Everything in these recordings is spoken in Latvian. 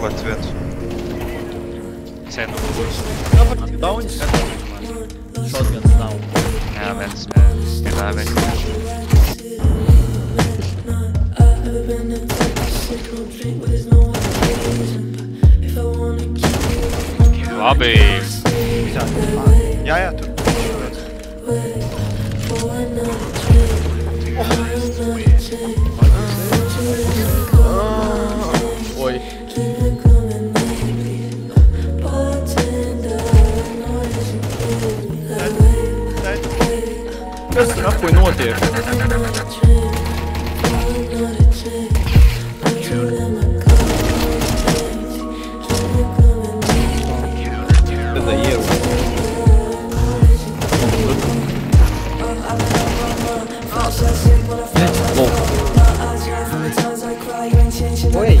Meklēt vietu. Cienu. Kāpēc? Daunis? Shotguns nav. Jā, viens. Ir vēl viens. Labi. Jā, jā, tur. Thank you. сейчас нахуй ноты. Заел. Ой.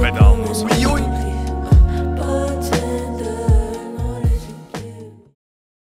Pedal, mă, să-i